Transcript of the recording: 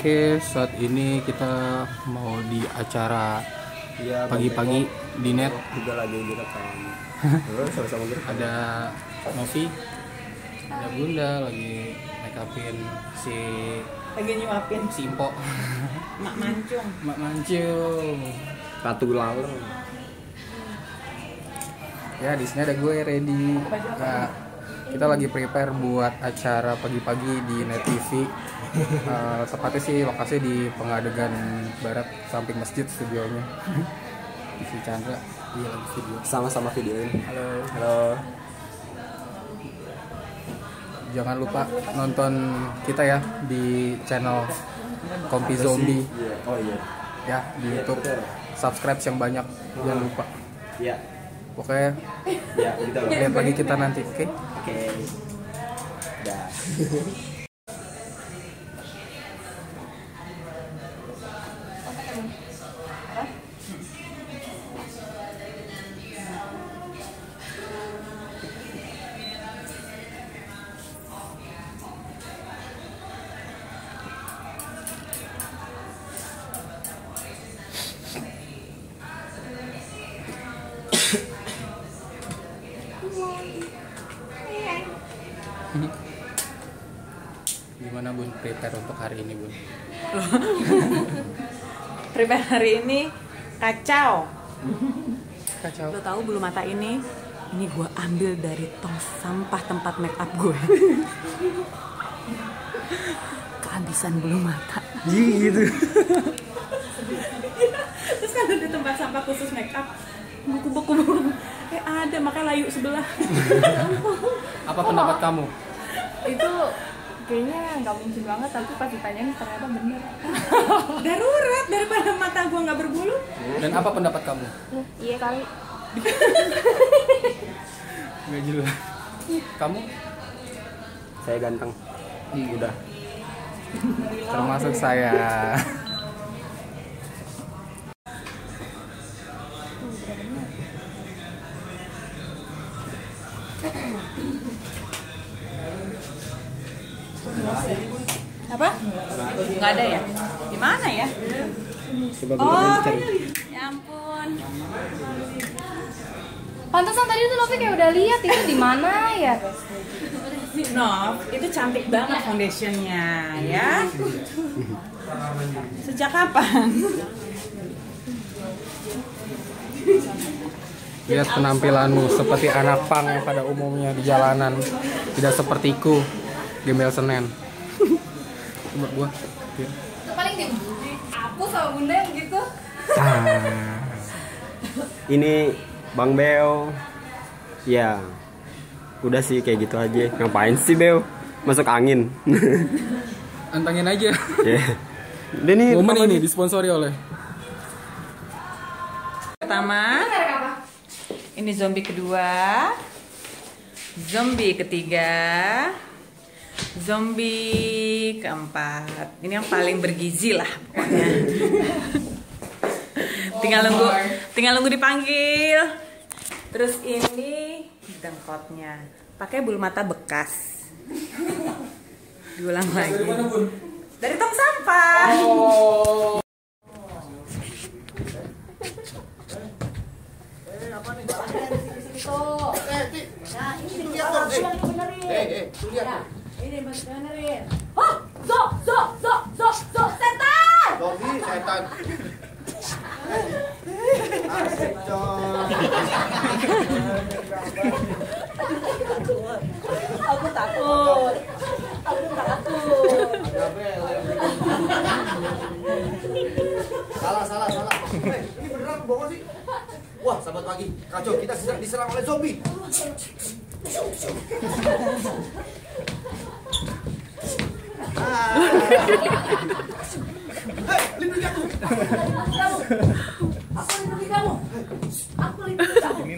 Oke, saat ini kita mau di acara Iya, pagi-pagi di net. juga lagi direkam. Terus sama-sama direkam. Ada Novi, ada Bunda lagi make upin si lagi nyuapin si Impo, mak mancung Mak Mancung. Ratu Laleng. Ya di sini ada gue ready. Nah, kita lagi prepare buat acara pagi-pagi di Net TV. Eh, tepatnya sih lokasi di Pengadegan Barat samping masjid studionya. si Chandra dia lagi video. Sama-sama videoin. Halo. Halo. Jangan lupa nonton kita ya di channel Kompi Zombie Iya. Oh iya. ya di YouTube. Subscribe yang banyak jangan lupa. Iya. Pokoknya Iya, gitu loh. lihat lagi kita nanti, oke? Oke. Dah. Gimana Bun prepare untuk hari ini Bun? prepare hari ini kacau Kacau. lo tahu bulu mata ini ini gue ambil dari tong sampah tempat make up gue kehabisan bulu mata gitu. terus kan ada tempat sampah khusus make up buku buku buku eh ada makanya layu sebelah Apa pendapat kamu? itu kayaknya nggak mungkin banget tapi pas ditanyain ternyata bener darurat daripada mata gue nggak berbulu Dan apa pendapat kamu? iya kali Gak jelas. Kamu Saya ganteng. Udah. termasuk saya. apa? Nggak ada ya? Gimana ya? Coba oh ya ampun. Pantesan tadi tuh Novi kayak udah lihat itu di mana ya? No, itu cantik banget foundationnya ya. Sejak kapan? Lihat penampilanmu seperti anak pang pada umumnya di jalanan. Tidak sepertiku, gembel Senen. Coba gua. paling di aku sama bunda yang begitu Ah. Ini Bang Beo. Ya. Udah sih kayak gitu aja. Ngapain sih Beo? Masuk angin. Antangin aja. Ya. Nih. Momen ini nih? disponsori oleh Pertama, ini zombie kedua, zombie ketiga, zombie keempat. Ini yang paling bergizi lah pokoknya. tinggal nunggu, tinggal nunggu dipanggil. Terus ini dengkotnya, pakai bulu mata bekas. Diulang lagi. Dari tong sampah. oh zo zo zo zo zo setan Aku takut. Aku takut. Salah, salah, salah. Eh, ini beneran bohong sih. Wah, sahabat pagi. Kacau, kita diserang, diserang oleh zombie. Hei, lindungi aku. Aku lindungi kamu. Aku lindungi kamu. Ini